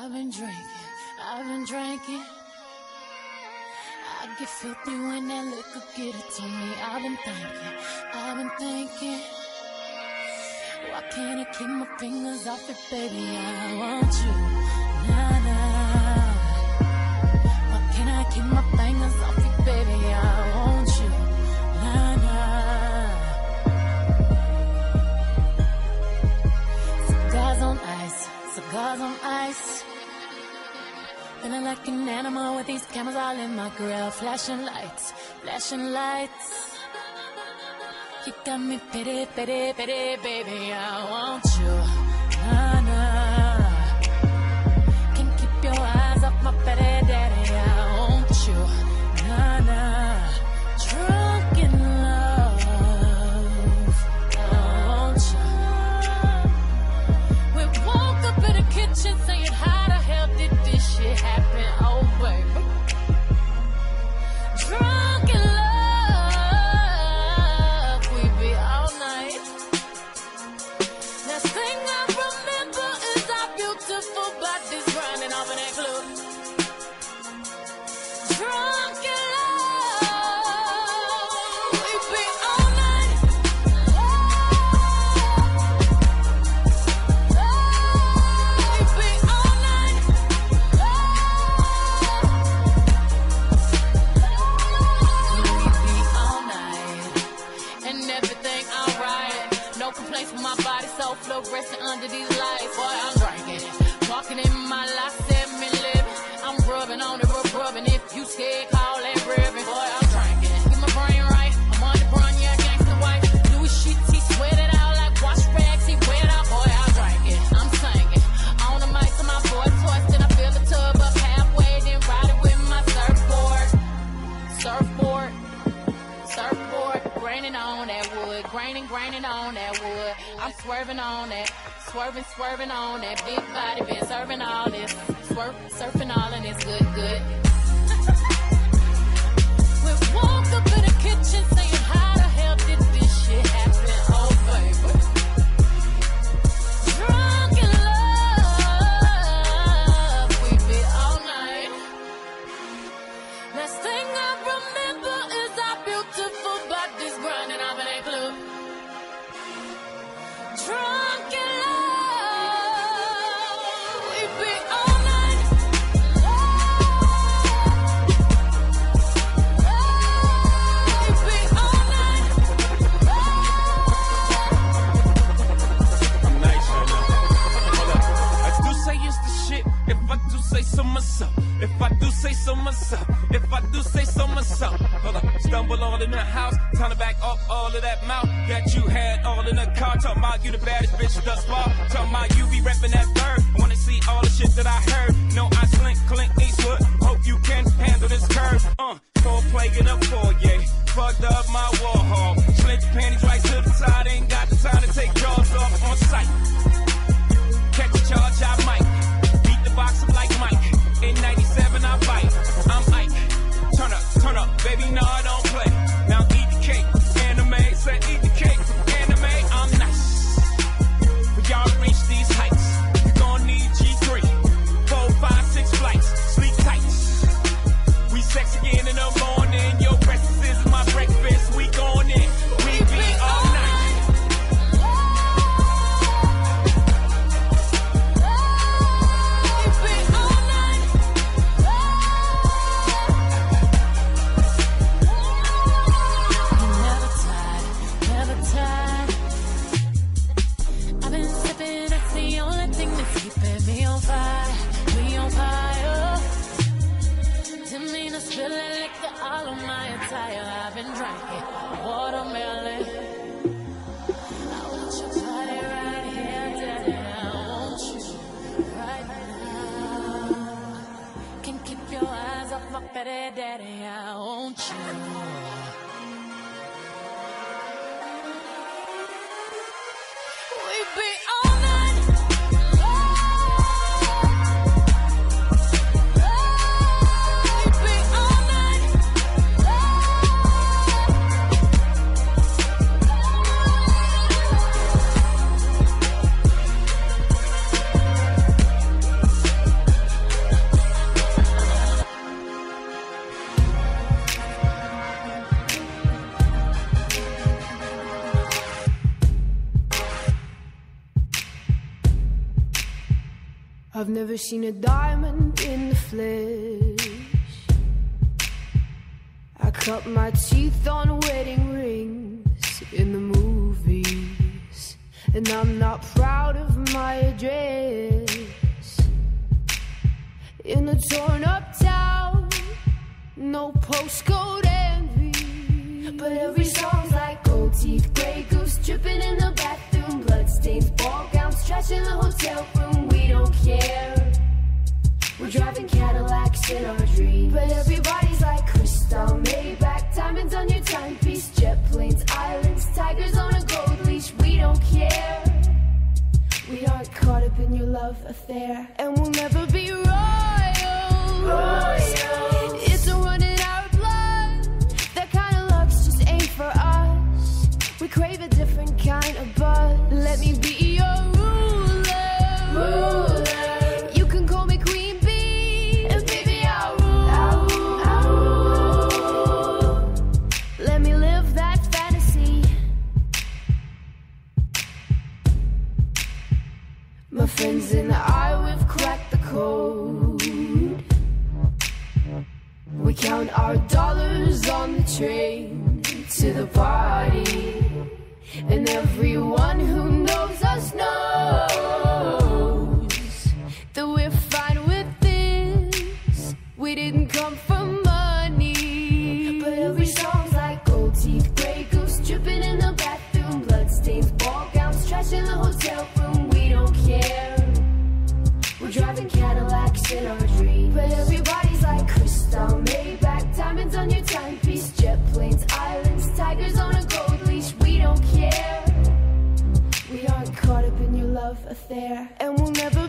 I've been drinking, I've been drinking. I get filthy when that liquor get it to me. I've been thinking, I've been thinking. Why can't I keep my fingers off it, baby? I want you, nah nah. Why can't I keep my like an animal with these cameras all in my grill. Flashing lights, flashing lights. You got me pity, pity, pity, baby. I want you. Complaints with my body, so fluorescent under these lights. Boy, I'm drinking. Walking in my life, seven living. I'm rubbing on it, rub rubbing. If you scared, swerving on that, swerving, swerving on that big body, been serving all this, swerve, surfing all and it's good, good. we woke up in the kitchen saying, so myself. If I do say so myself. If I do say so myself. Hold up. Stumble all in the house. Time to back up all of that mouth that you had all in the car. Talking about you the baddest bitch thus far. Talking about you be repping that bird. I wanna see all the shit that I heard. No, I slink Clint Eastwood. Hope you can handle this curve. Uh, four play in a foyer. Fucked up my wall hall. Your panties right to the side. Ain't got the time to take jaws off on sight. Catch a charge, I might. Never seen a diamond in the flesh. I cut my teeth on wedding rings in the movies, and I'm not proud of my address. In a torn up town, no postcode envy, but every song's like gold teeth, Grey Goose dripping in the bathroom, bloodstains, ball gowns, trash in the hotel room. We don't care. We're driving Cadillacs in our dreams, but everybody's like Cristal, Maybach, diamonds on your timepiece, jet planes, islands, tigers on a gold leash. We don't care. We aren't caught up in your love affair, and we'll never be royals. It's our blood. That kind of just ain't for us. We crave a different kind of. Let me be your ruler. You can call me Queen Bee, and baby I'll rule. Let me live that fantasy. My friends and I, we've cracked the code. We count our dollars on the train to the party. And everyone who knows us knows that we're fine with this. We didn't come for money. But every song's like gold teeth, Grey Goose dripping in the bathroom, bloodstains, ball gowns, trash in the hotel room. We don't care. We're driving Cadillacs in our dreams. But everybody's like Cristal, Maybach, diamonds on your timepiece, love affair, and we'll never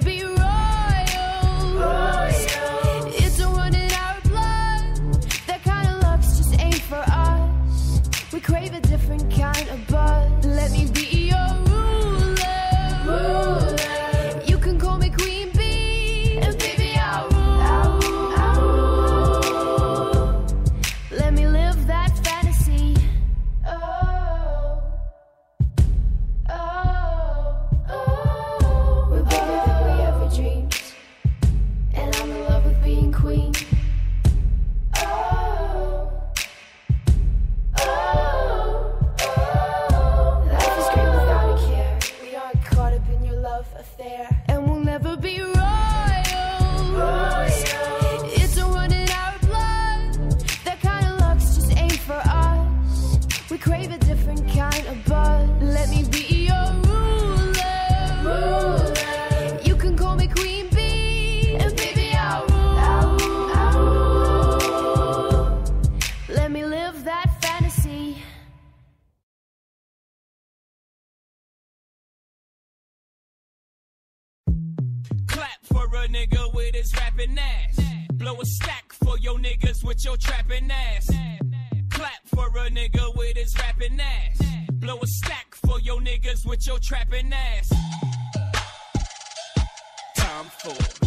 ass. Blow a stack for your niggas with your trapping ass. Clap for a nigga with his rapping ass. Blow a stack for your niggas with your trapping ass. Tom Ford.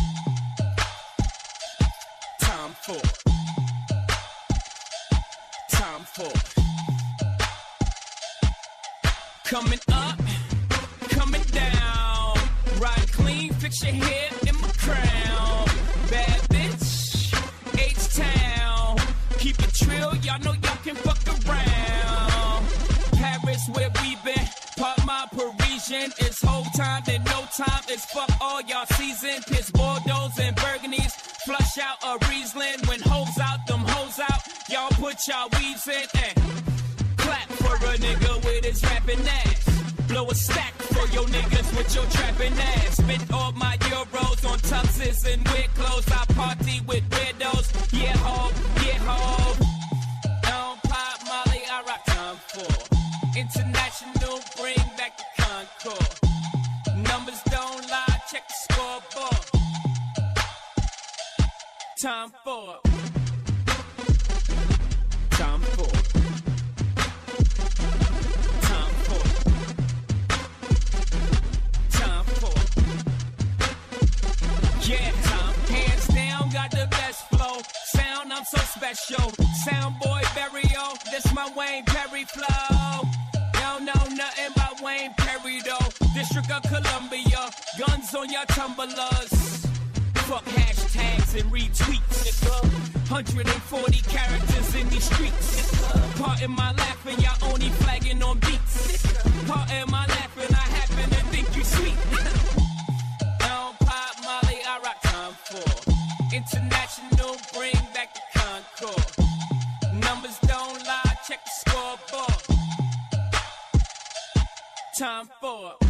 Paris, where we been. Pop my Parisian. It's whole time, then no time. It's fuck all y'all season. Piss Bordeaux and Burgundies. Flush out a Riesling. When hoes out, them hoes out. Y'all put y'all weaves in and clap for a nigga with his rapping ass. Blow a stack for your niggas with your trapping ass. Spent all my euros on tuxes and weird clothes. I of Columbia, guns on your tumblers. Fuck hashtags and retweets. 140 characters in these streets. Part in my laughing, y'all only flagging on beats. Part in my laughing, I happen to think you sweet. Don't pop Molly, I rock Tom Ford. International, bring back the Concorde. Numbers don't lie, check the scoreboard. Tom Ford.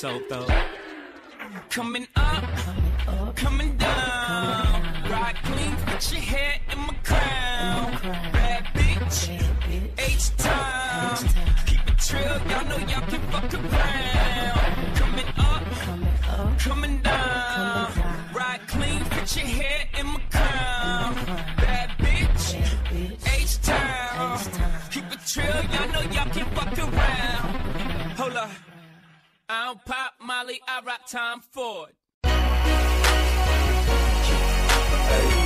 So though. Coming up, coming down. Ride clean, put your hair in my crown. Bad bitch, H time. Keep it trill, y'all know y'all can fuck around. Coming up, coming down. Ride clean, put your hair I rock Tom Ford. See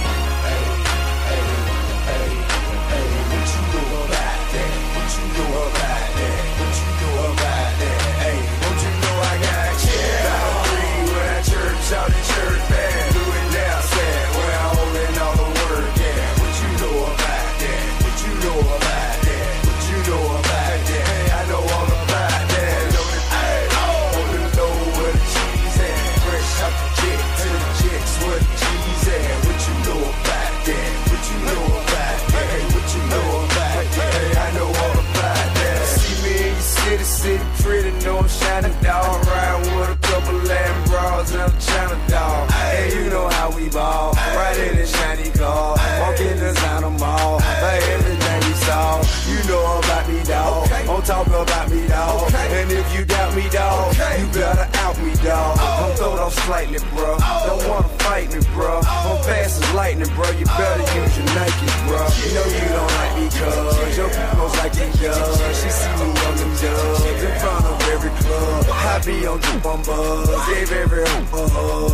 slightly, bro. Don't wanna fight me, bro. I'm fast as lightning, bro. You better use your Nike, bro. You know you don't like me, cuz your people like me, cuz she see me on them dubs in front of every club. I be on the buzz, gave every a hug.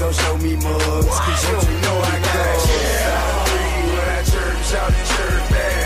Don't show me mugs, cause you don't know I got shit. When I church out in church, man,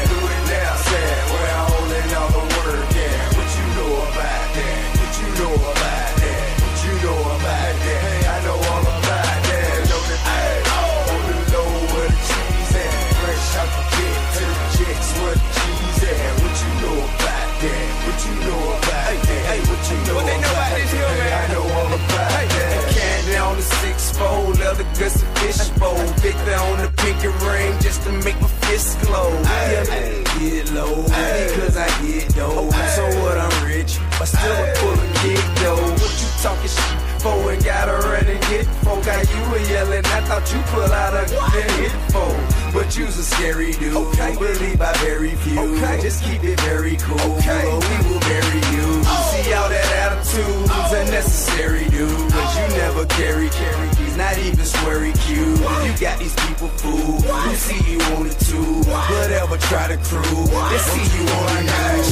guts and fish bowl. Victor on the pinky ring just to make my fist glow. Man, get low because I get dough. So what? I'm rich, but still I pull a kick though. What you talking shit for? And gotta run and hit folk. Got you were yelling, I thought you pull out a gun hit folk. But you's a scary dude. Okay. Believe by very few. Okay. Just keep it very cool. Okay. Or we will bury you. Oh. See all that attitude's oh. unnecessary, dude. Cause you oh. never carry, carry not even sweary cue. You got these people fooled who see you on it too. But ever try to crew, they see you on the news.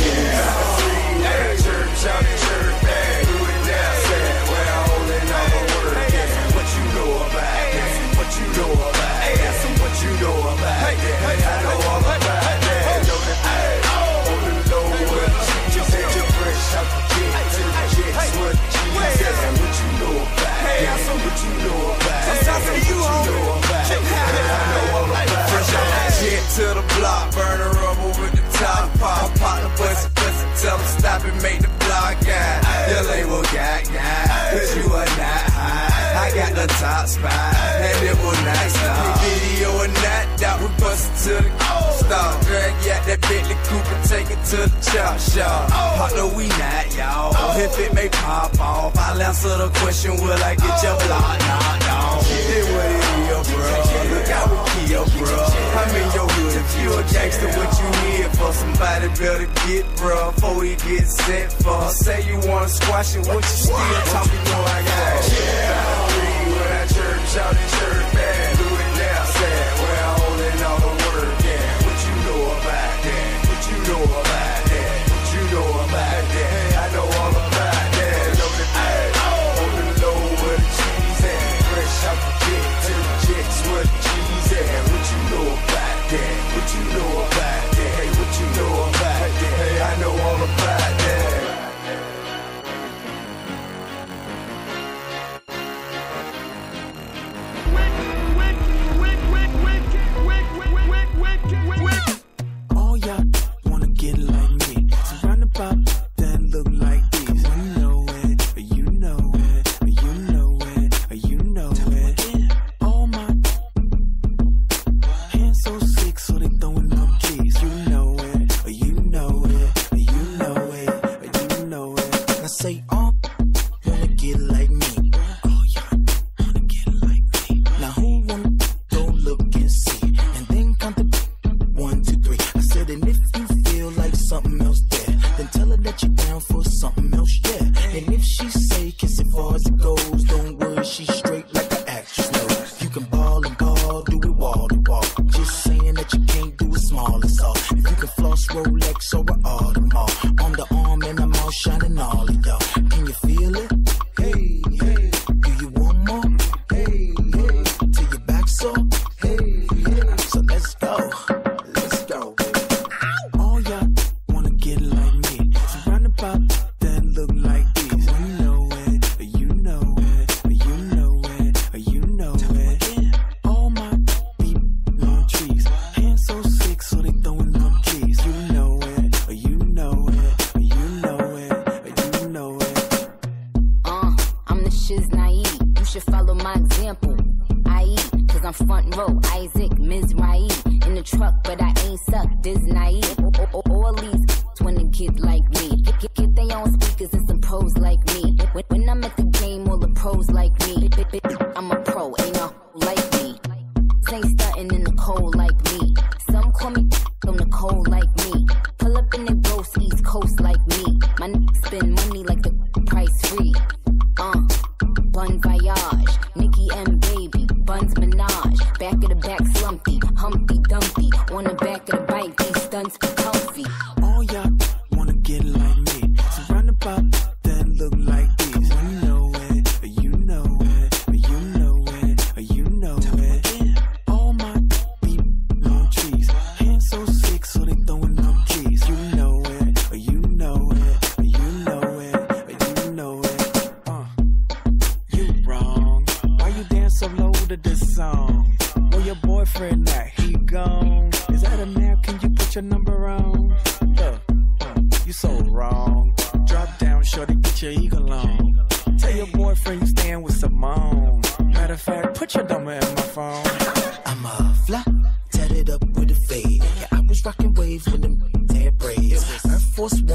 Church out the church, man. Do it now, sad. Where I holding all the yeah. What you know about that? What you know about that? What you know about that? I know all about that. Know that I on the low where the cheese. Fresh out the kit to the chicks where the cheese. What you know about that? What you know about that? You? I about that. Fresh out the jet to the block, burn the rubber with the top pop, pop the bus, bus, tell them stop and make the block out. Your label got got, cause you are not high. I got the top spot, and it will not stop. Video and that, that we bust to the Drag out that Bentley coupe and take it to the chop shop. Oh. Partner, we not, y'all. Oh. If it may pop off, I'll answer the question, will I get your block knocked off? It what it is, bro. Look out with Kia, bro. I'm in your hood. If you a gangster, what you here for? Somebody better get, bro, before he gets sent for. Say you wanna squash it, what you still talking, bro? I got shit. When I church out in church,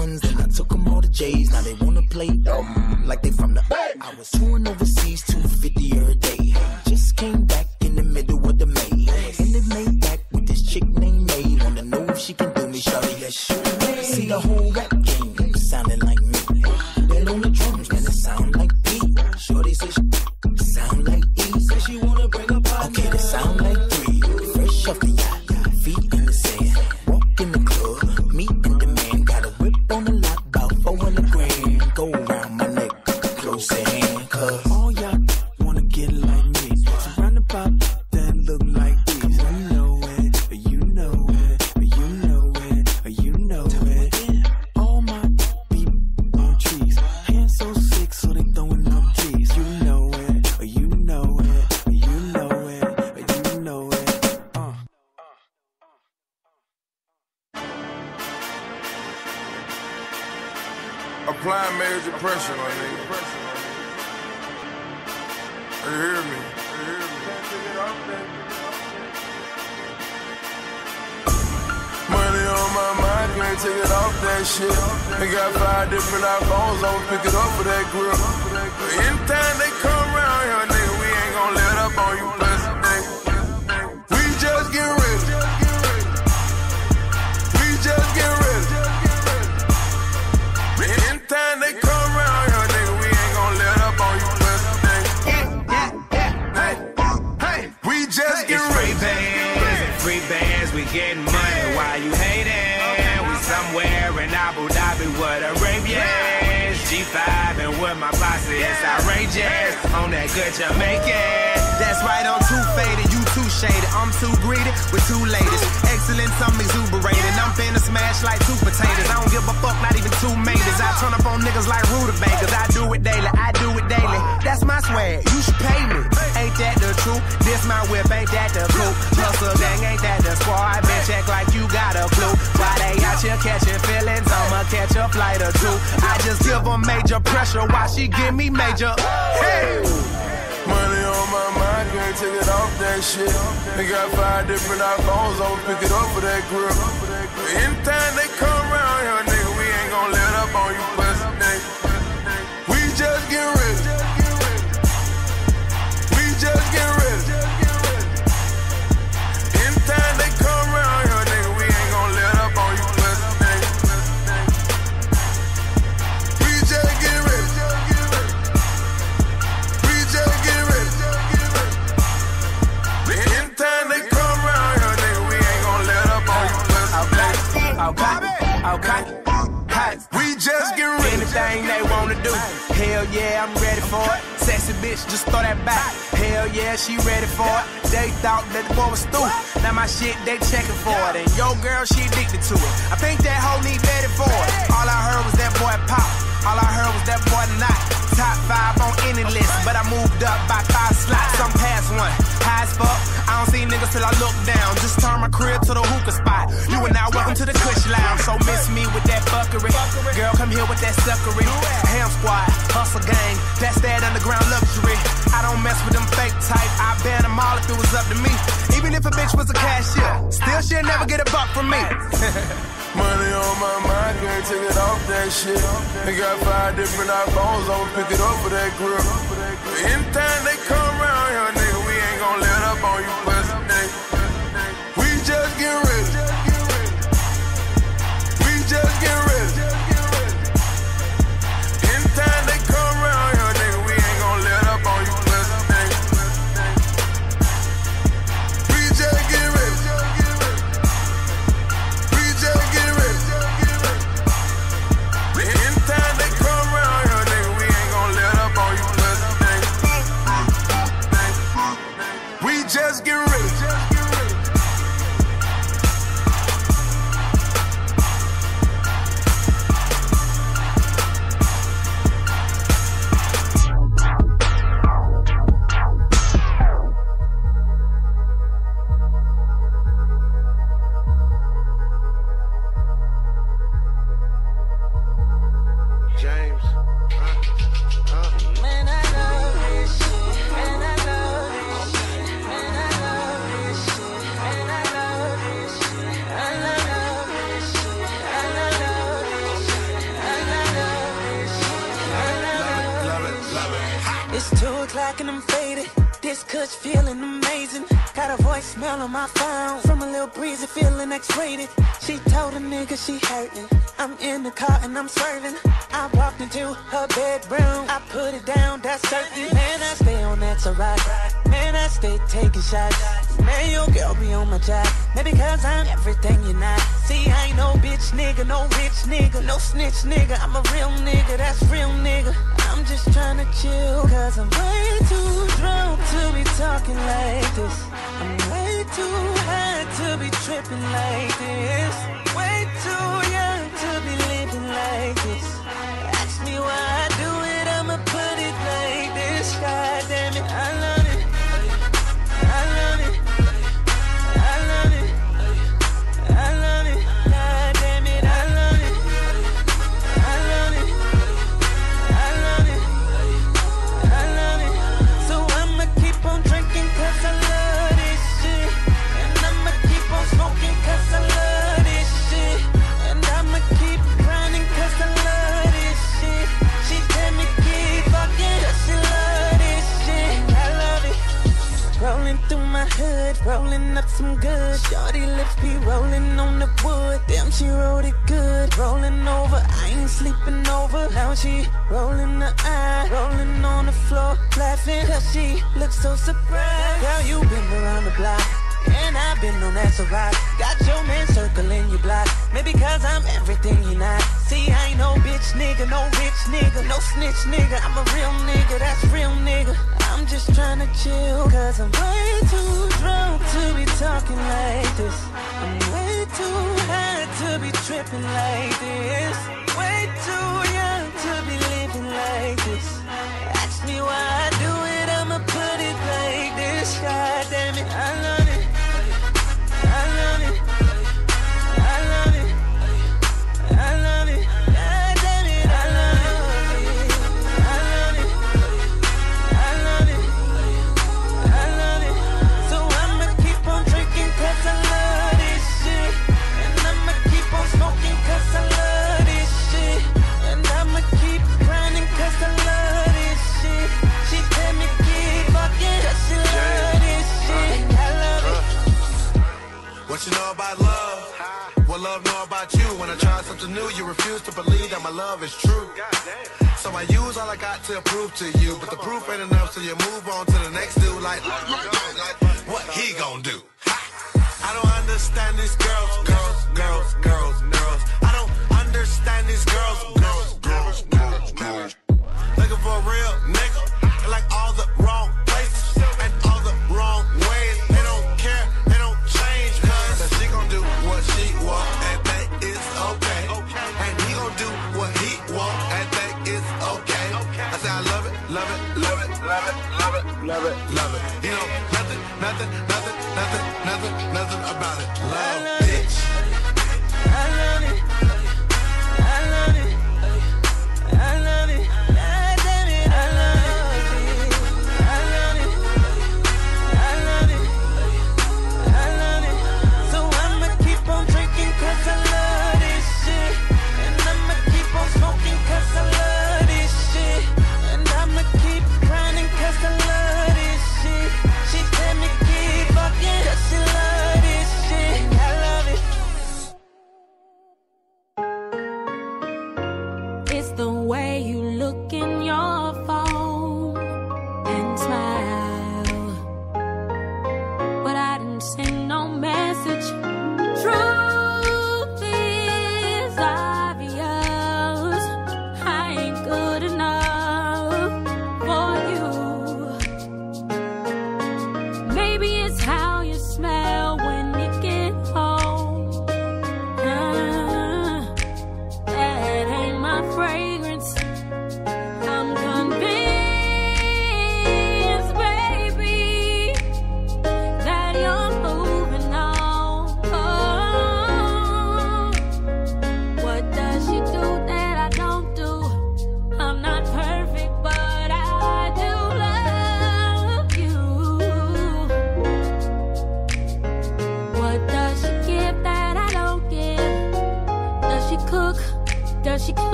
ones, then I took them all to J's. Now they wanna play dumb like they from the. I was touring overseas, 250 a day. Just came back I'm too greedy with two ladies. Excellence, I'm exuberating. I'm finna smash like two potatoes. I don't give a fuck, not even two majors. I turn up on niggas like rutabagas. I do it daily, I do it daily. That's my swag, you should pay me. Ain't that the truth? This my whip, ain't that the cool? Hustle gang, ain't that the squad? Bitch, check like you got a clue. Why they out here catching feelings? I'ma catch a flight or two. I just give them major pressure. Why she give me major? Hey! Money on my mind ain't took it off that shit. They got five different iPhones, I'ma pick it up for that grill. Anytime they come around here, nigga, we ain't gonna let up on you. Hey, we just get ready. Anything they wanna do. Hell yeah, I'm ready for it. Sexy bitch, just throw that back. Hell yeah, she ready for it. They thought that the boy was stupid. Now my shit, they checking for it. And yo girl, she addicted to it. I think that hoe need better for it. All I heard was that boy pop. All I heard was that boy not. Top five on any list, but I moved up by five slots. I'm past one. High as fuck. I don't see niggas till I look down. Just turn my crib to the hookah spot. You are now welcome to the Kush Lounge. So miss me with that fuckery. Girl, come here with that suckery. Ham squad, hustle gang. That's that underground luxury. I don't mess with them fake type. I ban them all if it was up to me. Even if a bitch was a cashier, still she'll never get a buck from me. Money on my mind, can't take it off that shit. They got five different iPhones, I'ma pick it up for that grip. Anytime they come tripping like this. Way rolling up some good. Shorty lips be rolling on the wood. Damn, she wrote it good. Rolling over, I ain't sleeping over. Now she rolling the eye, rolling on the floor, laughing. Cause she looks so surprised. Girl, you been around the block. And I've been on that rock. Got your man circling your block. Maybe cause I'm everything you're not. See, I ain't no bitch nigga, no rich nigga, no snitch nigga. I'm a real nigga, that's real nigga. I'm just trying to chill, cause I'm way too drunk to be talking like this. I'm way too high to be tripping like this. Way too young to be living like this. Ask me why refuse to believe that my love is true. So I use all I got to prove to you, but the proof ain't enough, so you move on to the next dude. Like, like what he gonna do? I don't understand these girls, girls, girls, girls, girls. I don't understand. these girls. Girls, girls, girls, girls. Looking for real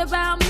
about me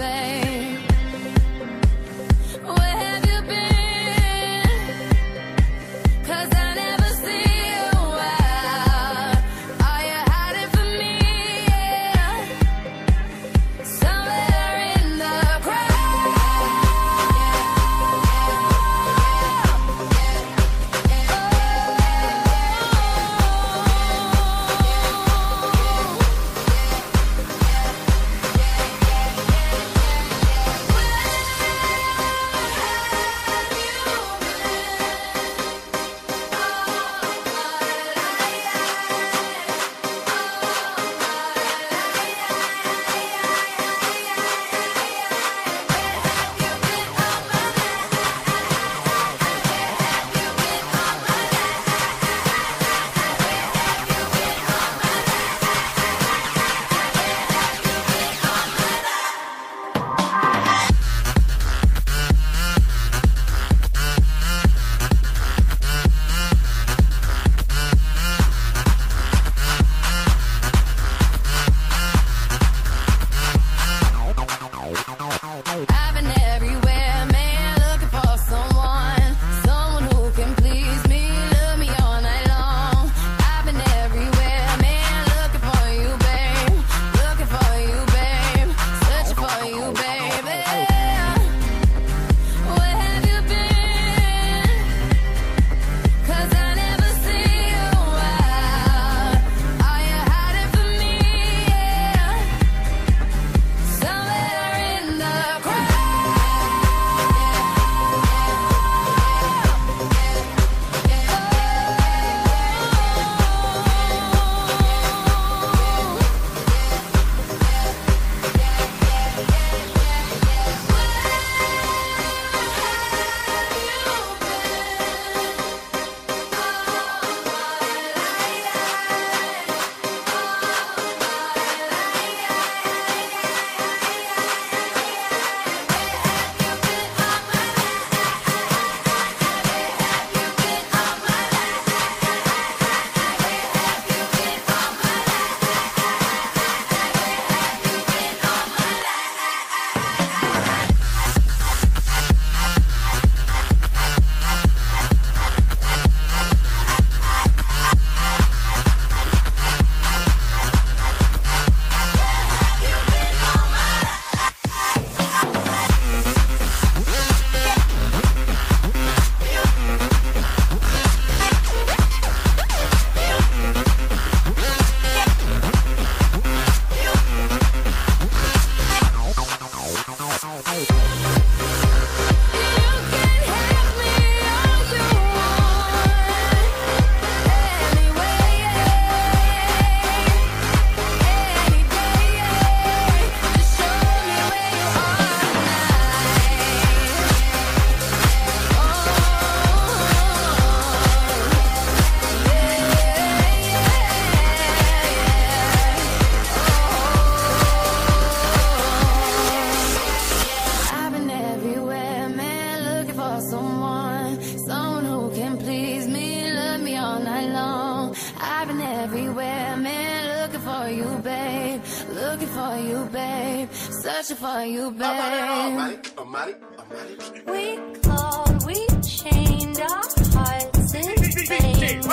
Looking for you, babe. Searching for you, babe. I'm at it, I'm at it, I'm at it. We called, we chained our hearts in chains.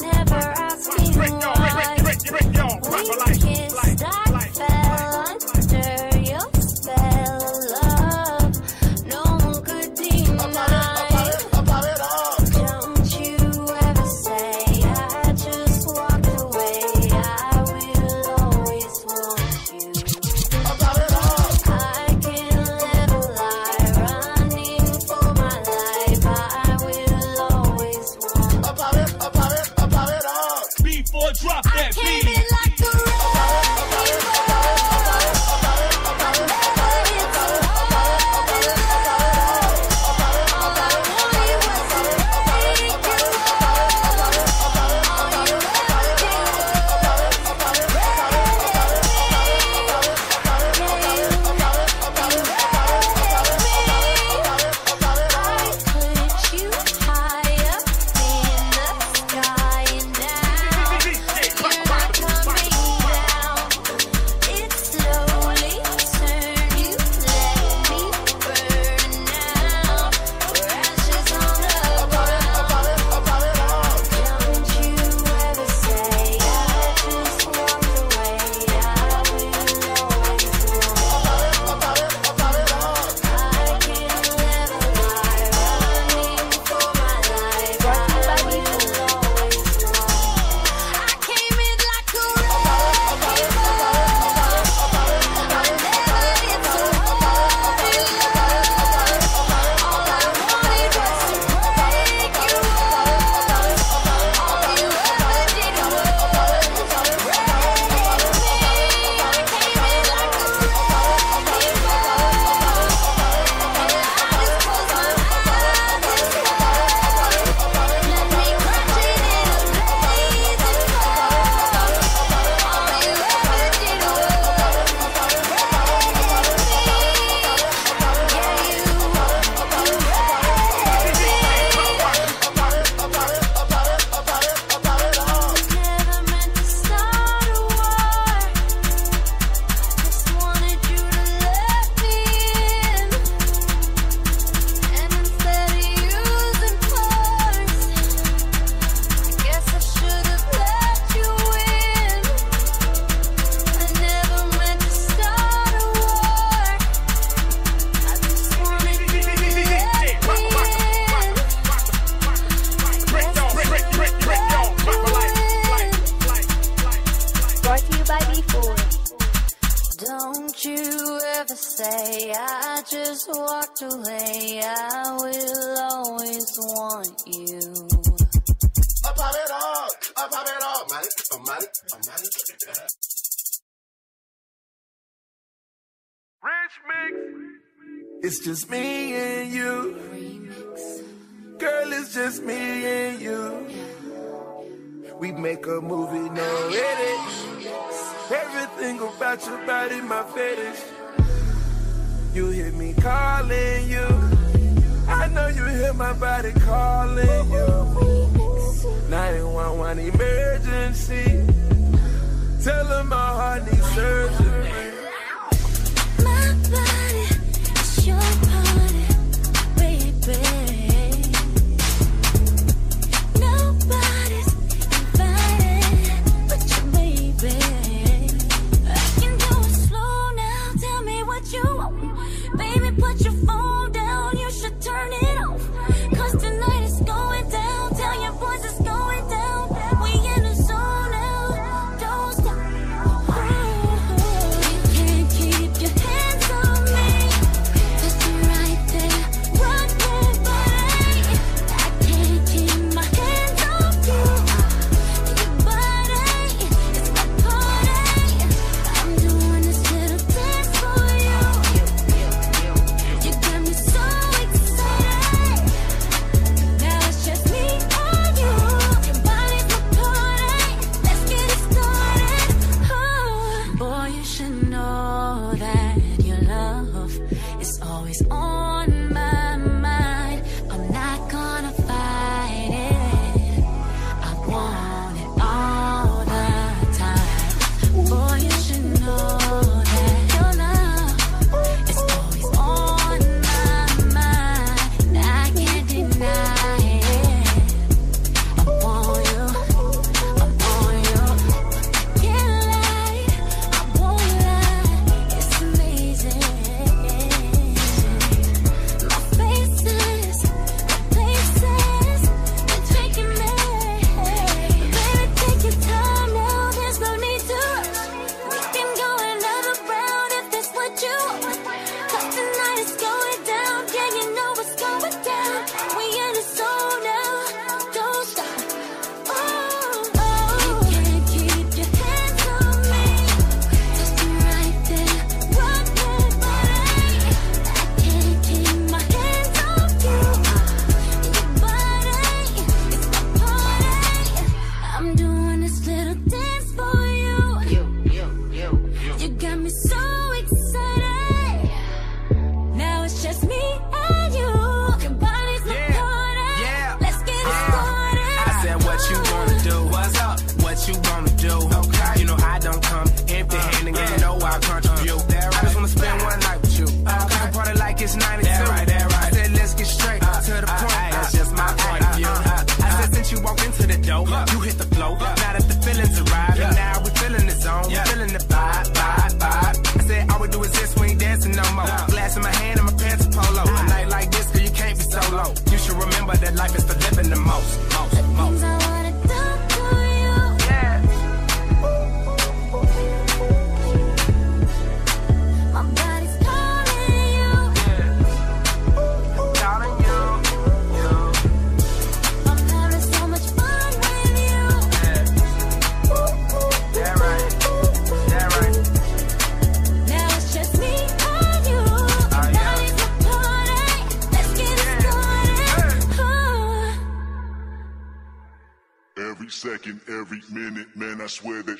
Never asking why. We kissed. me calling you. I know you hear my body calling you. 911 emergency. Tell him my heart needs surgery.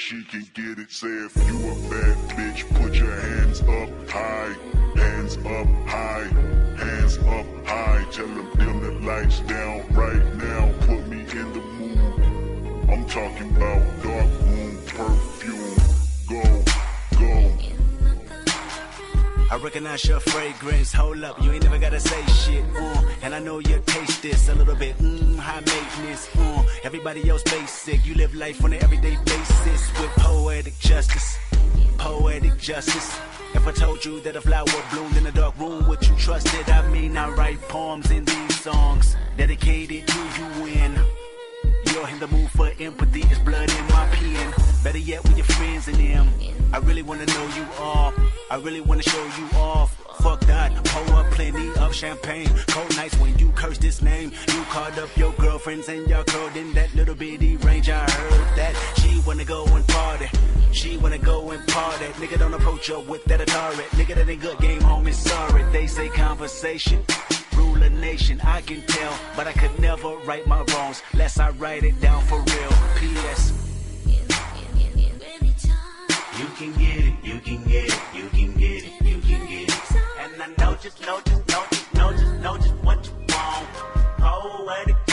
she can get it. Say if you a bad bitch, put your hands up high, hands up high, hands up high. Tell them dim the lights down right now. Put me in the mood. I'm talking about recognize your fragrance. Hold up, you ain't never gotta say shit. Uh, and I know you taste this a little bit. Mmm, high maintenance. Uh, everybody else basic. You live life on an everyday basis with poetic justice. Poetic justice. If I told you that a flower bloomed in a dark room, would you trust it? I mean, I write poems in these songs dedicated to you. When you're in the mood for empathy, it's blood in my pen. Better yet, with your friends and them. I really wanna know you all. I really wanna show you off. Fuck that, pour up plenty of champagne. Cold nights when you curse this name. You called up your girlfriends and y'all curled in that little bitty range. I heard that she wanna go and party. She wanna go and party. Nigga don't approach her with that Atari. Nigga that ain't good game homie. sorry. They say conversation. Rule a nation, I can tell, but I could never right my wrongs, lest I write it down for real. P.S. You can get it, you can get it, you can get it, you can get it. And I know just, know just, know just, know just, know just what you want. Poetic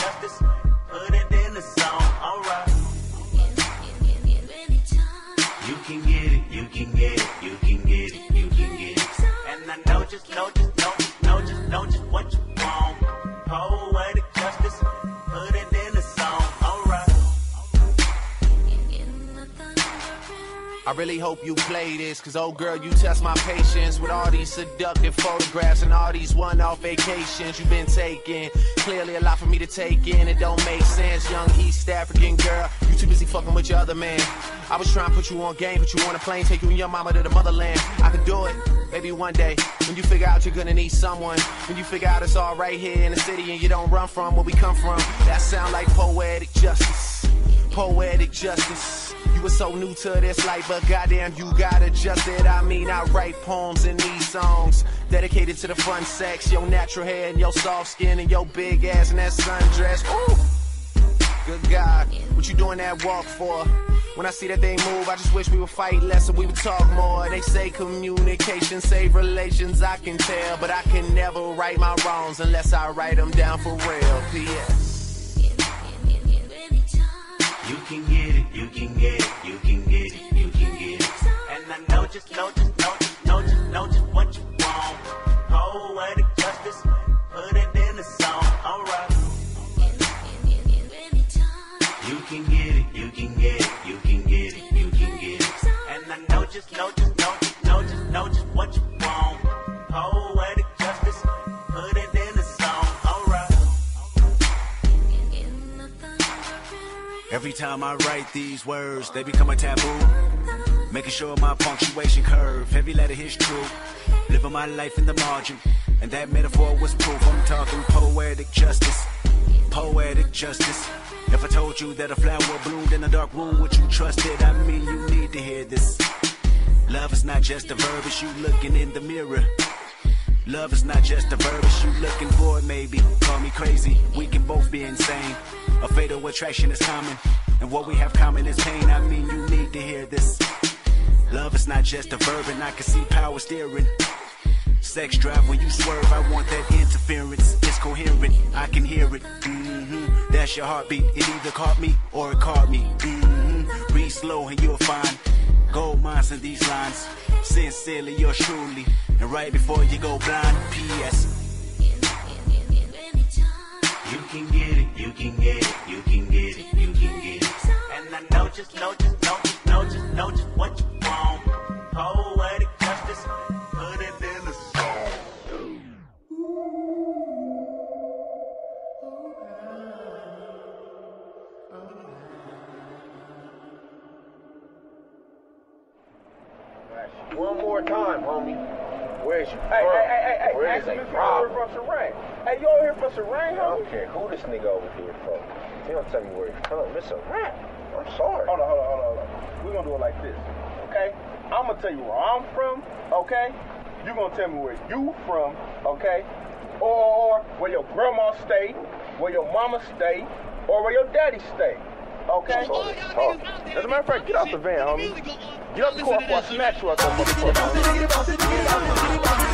I really hope you play this, cause oh girl, you test my patience with all these seductive photographs and all these one off vacations you've been taking. Clearly, a lot for me to take in, it don't make sense. Young East African girl, you too busy fucking with your other man. I was trying to put you on game, put you on a plane, take you and your mama to the motherland. I could do it, maybe one day. When you figure out you're gonna need someone, when you figure out it's all right here in the city and you don't run from where we come from, that sound like poetic justice. Poetic justice. You were so new to this life, but goddamn, you got adjusted. I mean, I write poems in these songs dedicated to the fun sex, your natural hair and your soft skin and your big ass and that sundress. Ooh, good God, what you doing that walk for? When I see that they move, I just wish we would fight less and we would talk more. They say communication save relations, I can tell, but I can never right my wrongs unless I write them down for real. P.S. You can get it, you can get it, you can get it, you can get it. And I know just, know just, Every time I write these words, they become a taboo. Making sure my punctuation curve, every letter hits true. Living my life in the margin, and that metaphor was proof. I'm talking poetic justice, poetic justice. If I told you that a flower bloomed in a dark room, would you trust it? I mean, you need to hear this. Love is not just a verb, it's you looking in the mirror. Love is not just a verb, it's you looking for it, maybe. Call me crazy, we can both be insane. A fatal attraction is common, and what we have common is pain. I mean, you need to hear this. Love is not just a verb, and I can see power steering. Sex drive when you swerve, I want that interference. It's coherent, I can hear it. Mm-hmm. That's your heartbeat. It either caught me or it caught me. Mm-hmm. Read slow and you'll find gold mines in these lines. Sincerely, yours truly. And right before you go blind, P.S. You can get it, you can get it, you can get it, you can get it. And I know just, know just, know just, know just, know just what you want. Poetic One more time, homie. Where's you Hey, from? hey, hey, hey, hey, Where ask is him they if you over from? from Serene. Hey, you over here from Serene, I don't care who this nigga over here from. He don't tell me where he's from. It's a rap. I'm sorry. Hold on, hold on, hold on, hold on. We're gonna do it like this, okay? I'm gonna tell you where I'm from, okay? You're gonna tell me where you from, okay? Or where your grandma stay, where your mama stay, or where your daddy stay, okay? Oh, As a matter of fact, get off the van, homie. Get off the car before I smash you out that Don't